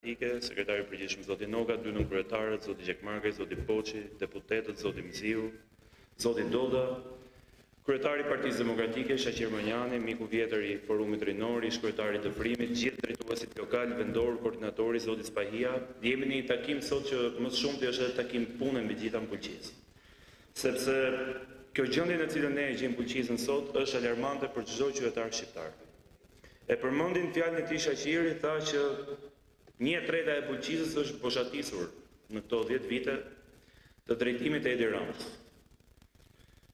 Ike, Sekretari i Përgjithshëm zoti Noga, dy nënkryetarët, zoti Gjekmarkaj, zoti Poçi, deputetët, zoti Mziu, zoti Doda, Kryetari i Partisë Demokratike, Shaqir Manjani, miku vjetër i Forumit Rinor, ish-kryetar i FR-së, gjithë drejtuesit lokalë, vendorë, koordinatori, zoti Spahia, jemi në një takim sot që më së shumti është edhe takim pune mbi të gjitha në Bulqizë. Sepse kjo gjendje në cilën ne e gjejmë Bulqizën sot është alarmante për çdo qytetar shqiptar. E përmendi në fjalën e tij Shaqiri tha që një e treta e Bulqizës është boshatisur në këto dhjetë vite të drejtimit të Edi Ramës.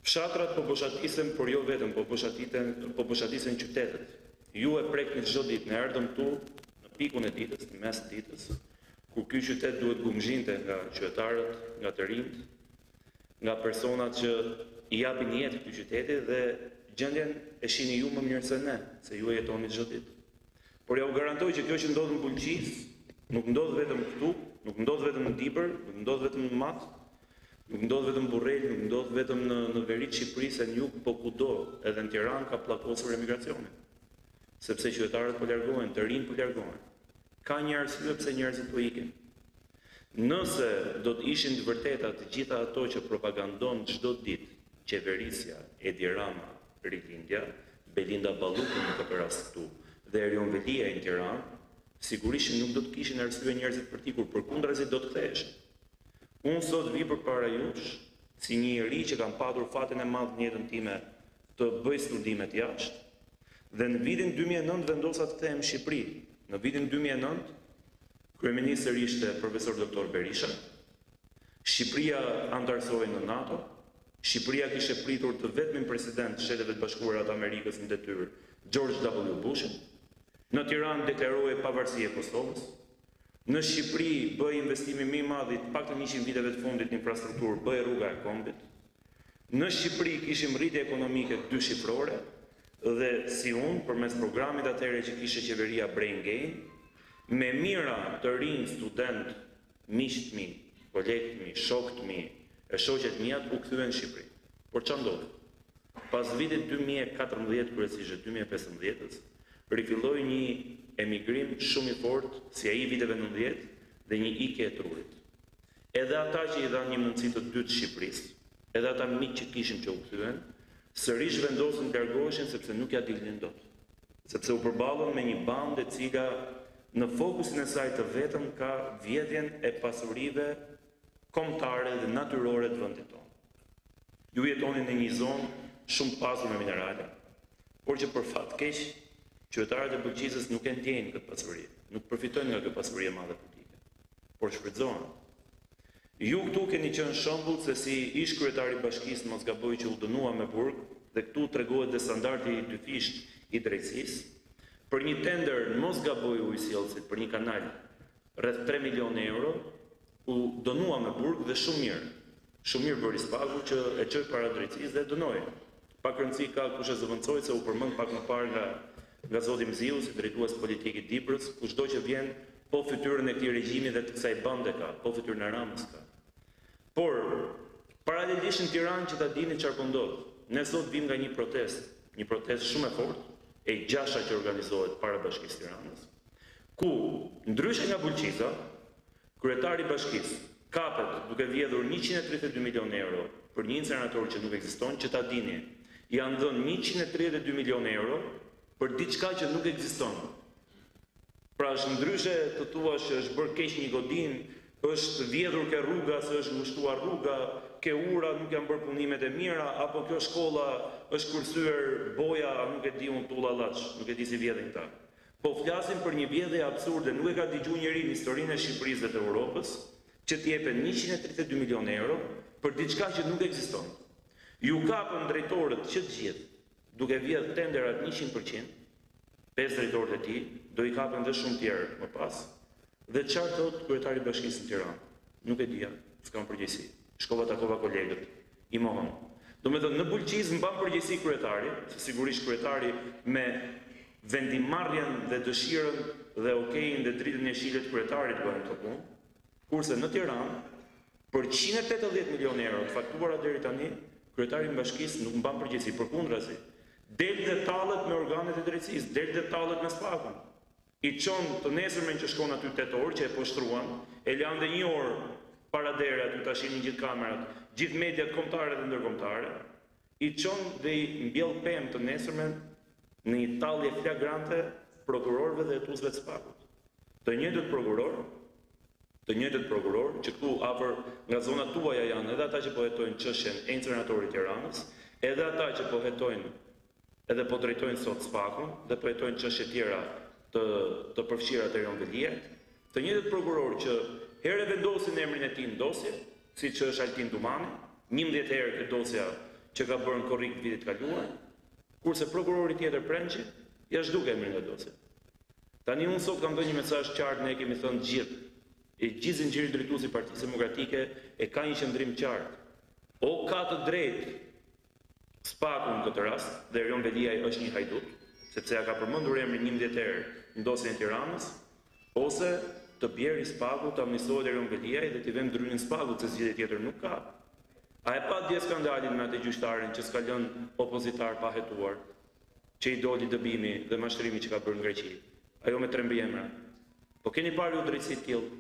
Fshatrat po boshatisen, por jo vetëm, po boshatiten, po boshatisen qytetet. Ju e prekni çdo ditë, ne erdhëm këtu në pikun e ditës, në mes të ditës, kur ky qytet duhet gumëzhinte nga qytetarët, nga të rinjtë, nga personat që i japin jetë këtij qyteti dhe gjendjen e shihni ju më mirë se ne, se ju e jetoni çdo ditë. Por ja u garantoj që kjo që ndodh në Bulqizë, nuk ndodh vetëm këtu, nuk ndodh vetëm në Dibër, nuk ndodh vetëm në Mat, nuk ndodh vetëm në Burrel, nuk ndodh vetëm në në veri të Shqipërisë e në jug, po kudo, edhe në Tiranë ka pllakosur emigracioni. Sepse qytetarët po largohen, të rinjtë po largohen. Ka një arsye pse njerëzit po ikin. Nëse do të ishin të vërteta të gjitha ato që propagandon çdo ditë qeverisja Edi Rama, Rilindja, Belinda Balluku në këtë rast këtu dhe Erion Veliaj në Tiranë, sigurisht që nuk do të kishin arsye njerëzit për të ikur, përkundrazi do të ktheheshin. Unë sot vi përpara jush si një i ri që kam patur fatin e madh në jetën time të bëj studimet jashtë dhe në vitin dy mijë e nëntë vendosa të kthehem në Shqipëri. Në vitin dy mijë e nëntë kryeministër ishte profesor doktor Berisha. Shqipëria anëtarësohej në NATO. Shqipëria kishte pritur të vetmin president të Shteteve të Bashkuara të Amerikës në detyrë, George W. Bushin. Në Tiranë deklarohej pavarësia e Kosovës. Në Shqipëri bëhej investimi më i madh i të paktën njëqind viteve të fundit në infrastrukturë, bëhej Rruga e Kombit. Në Shqipëri kishim rritje ekonomike dyshifrore dhe si unë përmes programit atëherë që kishte qeveria Brain Gain, me mijëra të rinj studentë, miq të mi, kolegë të mi, shokë të mi e shoqe të miat, u kthyen në Shqipëri. Por ça ndodhi? Pas vitit dy mijë e katërmbëdhjetë kryesisht e dy mijë e pesëmbëdhjetës, rifilloi një emigrim shumë i fortë si ai i viteve nëntëdhjetë dhe një ikje e trurit. Edhe ata që i dhanë një mundësi të dytë Shqipërisë, edhe ata miq që kishim që u kthyen, sërish vendosën të largoheshin sepse nuk ia dilnin dot. Sepse u përballën me një bandë e cila në fokusin e saj të vetëm ka vjedhjen e pasurive kombëtare dhe natyrore të vendit tonë. Ju jetoni në një zonë shumë të pasur me minerale, por që për fat të keq, qytetarët e Bulqizës nuk e ndjejnë këtë pasuri, nuk përfitojnë nga kjo pasuri e madhe publike, por shfrytëzohen. Ju këtu keni qenë shembull se si ish-kryetari i bashkisë mos gaboj që u dënua me burg dhe këtu tregohet dhe standardi i dyfishtë i drejtësisë, për një tender mos gaboj ujësjellësi për një kanal Rreth tre milionë euro u dënua me burg dhe shumë mirë. Shumë mirë bëri Spaku që e çoi para drejtësisë dhe e dënoi. Pak rëndësi ka kush e zëvendësoi se u përmend pak më parë nga nga zoti Mziu si drejtues politik i Dibrës, kushdo që vjen po fytyrën e këtij regjimi dhe të kësaj bande ka, po fytyrën e Ramës ka. Por, paralelisht në Tiranë që ta dini çfarë po ndodh, ne sot vijmë nga një protestë, një protestë shumë e fortë, e gjasha që organizohet para Bashkisë Tiranës, ku, ndryshe nga Bulqiza, kryetari i bashkisë kapet duke vjedhur njëqind e tridhjetë e dy milionë euro për një incenerator që nuk ekziston, që ta dini, i janë dhënë njëqind e tridhjetë e dy milionë euro për diçka që nuk ekziston. Pra është ndryshe të thuash që është bërë keq një godinë, është vjedhur ke rruga se është ngushtuar rruga, ke ura nuk janë bërë punimet e mira, apo kjo shkolla është kursyer boja nuk e di unë tulla llaç, nuk e di si vjedhin këta. Po flasim për një vjedhje absurde, nuk e ka dëgju njeri në historinë e Shqipërisë dhe të Europës që të jepen njëqind e tridhjetë e dy milionë euro për diçka që nuk ekziston. Iu kapën drejtorët që të gjithë, duke vjedh tenderat njëqind për qind, pesë drejtorët e tij, do i kapen dhe shumë tjerë më pas. Dhe çfarë thotë kryetari i bashkisë në Tiranë? Nuk e dija, s'kam përgjegjësi. Shkova takova kolegët. I mohon. Domethënë në Bulqizë mban përgjegjësi kryetari, se sigurisht kryetari me vendimmarrjen dhe dëshirën dhe okejin dhe dritën jeshile të kryetarit bëhen këto punë, kurse në Tiranë për qind e tetëdhjetë milionë euro të faktuara deri tani, kryetari i bashkisë nuk mban përgjegjësi, përkundrazi, del dhe tallet me organet e drejtësisë, del dhe tallet me SPAK-un. I çon të nesërmen që shkon aty tetë orë që e poshtruan, e lanë dhe një orë para dere aty ta shihnin gjithë kamerat, gjithë mediat kombëtare dhe ndërkombëtare, i çon dhe i mbjell pemë të nesërmen në një tallje flagrante prokurorëve dhe hetusëve të SPAK-ut. Të njëjtët prokurorë, të njëjtët prokurorë që këtu afër nga zonat tuaja janë edhe ata që po hetojnë çështjen e inceneratorit të Tiranës, edhe ata që po hetojnë Edhe po drejtojnë sot SPAK-un dhe po hetojnë çështje të tjera të përfshira të Erion Veliajt, të njëjtët prokurorë që herë e vendosin emrin e tij në dosje, siç është Altin Dumani, njëmbëdhjetë herë te dosja që ka bërë në korrik të vitit të kaluar, kurse prokurori tjetër Prençi ia zhduk emrin nga dosja. Tani unë sot kam dhënë një mesazh të qartë, ne e kemi thënë të gjithë, i gjithë zinxhiri drejtues i Partisë Demokratike e ka një qëndrim të qartë. O ka të drejtë SPAK-u në këtë rast dhe Erion Veliaj është një hajdut, sepse ia ka përmendur emrin njëmbëdhjetë herë në dosjen e Tiranës, ose të bjerë SPAK-u, të amnistohet Erion Veliaj dhe t'i vëmë drynin SPAK-ut, se zgjidhje tjetër nuk ka. A e patë dje skandalin me atë gjyqtaren që s'ka lënë opozitar pa hetuar, që i doli dëbimi dhe mashtrimi që ka bërë në Greqi, ajo me tre mbiemra. Po keni parë ju drejtësi të tillë?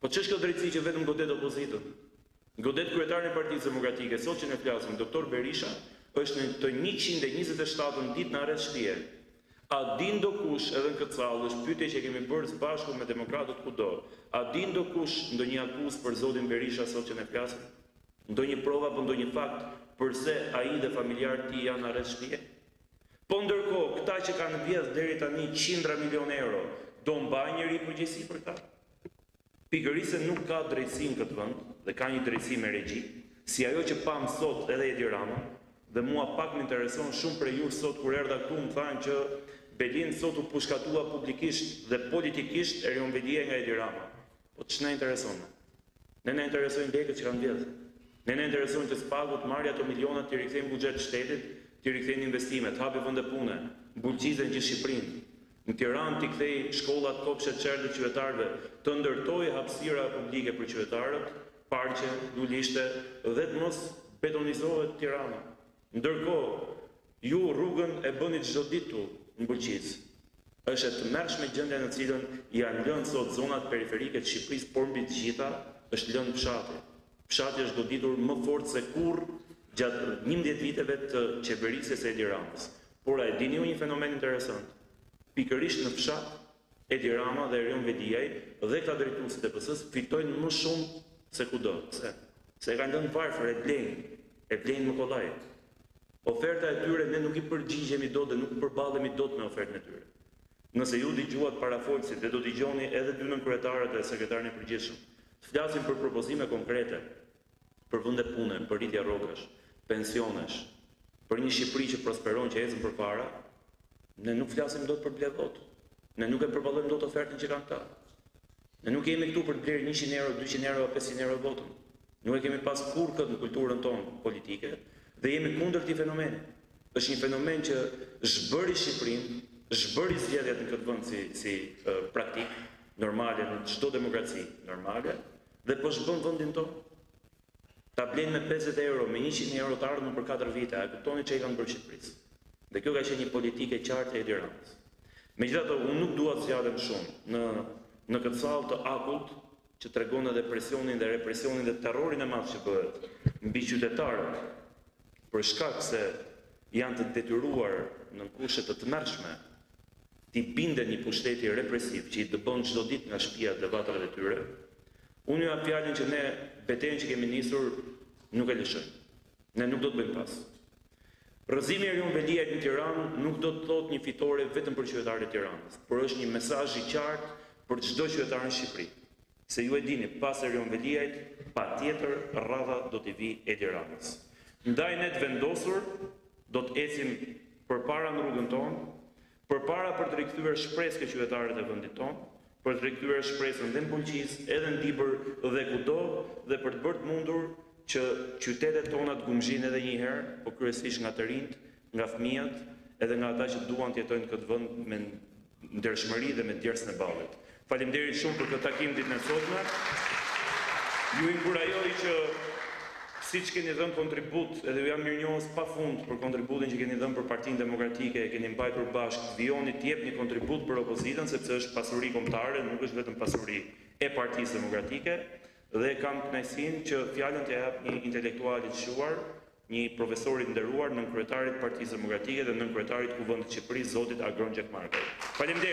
Po ç'është kjo drejtësi që vetëm godet opozitën? Godet kryetarin e Partisë Demokratike, sot që ne flasim, Doktor Berisha, është në të njëqind e njëzet e shtatën ditë në arrest shtëpie. A di ndokush, edhe në këtë sallë, është pyetje që e kemi bërë së bashku me demokratët kudo, a di ndokush ndonjë akuzë për zotin Berisha sot që ne flasim? Ndonjë provë apo ndonjë fakt përse ai dhe familjarë të tij janë në arrest shtëpie? Po ndërkohë, këta që kanë vjedhur deri tani qindra milionë euro, do mbajë njeri përgjegjësi për këta? Pikërisht se nuk ka drejtësi në këtë vend dhe ka një drejtësi me regji, si ajo që pamë sot edhe Edi Rama, dhe mua pak më intereson shumë prej jush sot kur erdha këtu më thanë që Belind sot u pushkatua publikisht dhe politikisht Erion Veliaj nga Edi Rama. Po ç'na intereson ne? Ne na interesojnë lekët që kanë vjedhur. Ne na intereson që SPAK-u të marrë ato miliona t'i rikthejë në buxhet të shtetit, t'i rikthejë në investime, të hapë vende pune, në Bulqizë e në gjithë Shqipërinë. Në Tiranë t'i kthejë shkollat, kopshtet, çerdhet qytetarëve, të ndërtojë hapësira publike për qytetarët, parqe, lulishte dhe të mos betonizohet Tirana. Ndërkohë, ju rrugën e bëni çdo ditë këtu, në Bulqizë. Është e tmerrshme gjendja në të cilën janë lënë sot zonat periferike të Shqipërisë por mbi të gjitha është lënë fshati. Fshati është goditur më fort se kurrë gjatë njëmbëdhjetë viteve të qeverisjes së Edi Ramës. Por a e dini ju një fenomen interesant? Pikërisht në fshat, Edi Rama dhe Erion Veliaj dhe këta drejtues të PS-së fitojnë më shumë se kudo. Pse? Se e kanë lënë varfër, e blejnë, e blejnë më kollaj. Ofertës së tyre ne nuk i përgjigjemi dot dhe nuk përballemi dot me ofertën e tyre. Nëse ju dëgjuat parafolësit dhe do dëgjoni edhe dy nënkryetarët e sekretarin e përgjithshëm të flasin për propozime konkrete, për vende pune, për rritje rrogash, pensionesh, për një Shqipëri që prosperon, që ecën përpara, ne nuk flasim dot për ble votë. Ne nuk e përballojmë dot ofertën që kanë këta. Ne nuk jemi këtu për të blerë 100 euro, 200 euro, 500 euro votën. Nuk e kemi pas kurrë këtë në kulturën tonë politike dhe jemi kundër këtij fenomeni. Është një fenomen që zhbëri Shqipërinë, zhbëri zgjedhjet në këtë vend si si praktikë normale në çdo demokraci normale Dhe po zhbën vendin tonë. Ta blejnë me pesëdhjetë euro, me njëqind euro të ardhmën për katër vite, a e kuptoni ça i kanë bërë Shqipërisë? Dhe kjo ka qenë një politikë e qartë e Edi Ramës. Megjithatë, unë nuk dua të zgjatem shumë në në këtë sallë të akullt që tregon edhe presionin dhe represionin dhe terrorin e madh që bëhet mbi qytetarët për shkak se janë të detyruar nën kushte të tmerrshme t'i binden një pushteti represiv që i dëbon çdo ditë nga shtëpiat dhe vatrat e tyre, unë ju jap fjalën që ne betejën që kemi nisur nuk e lëshojmë. Ne nuk do të bëjmë pas. Rrëzimi i Erion Veliajt në Tiranë nuk do të thotë një fitore vetëm për qytetarët e Tiranës, por është një mesazh i qartë për çdo qytetar në Shqipëri. Se ju e dini pas Erion Veliajt patjetër rradha do t'i vijë Edi Ramës. Ndaj ne të vendosur do të ecim përpara në rrugën tonë, përpara për të rikthyer shpresë ke qytetarët e vendit tonë, për të rikthyer shpresën dhe në Bulqizë edhe në Dibër dhe kudo dhe për të bërë të mundur që qytetet tona të gumëzhijnë edhe një herë, po kryesisht nga të rinjtë, nga fëmijët edhe nga ata që duan të jetojnë në këtë vend me ndershmëri dhe me djersën e ballit. Faleminderit shumë për këtë takim ditën e sotme. Ju inkurajoj që siç keni dhënë kontribut, edhe ju jam mirënjohës pafund për kontributin që keni dhënë për Partinë Demokratike, e keni mbajtur bashkë, vijoni të jepni kontribut për opozitën sepse është pasuri kombëtare, nuk është vetëm pasuri e Partisë Demokratike dhe kam kënaqësinë që fjalën t'ia jap një intelektuali të shquar, Një profesori të nderuar, nënkryetarit të Partisë Demokratike dhe nënkryetarit të Kuvendit të Shqipërisë, zotit Agron Gjekmarkaj. Faleminderit!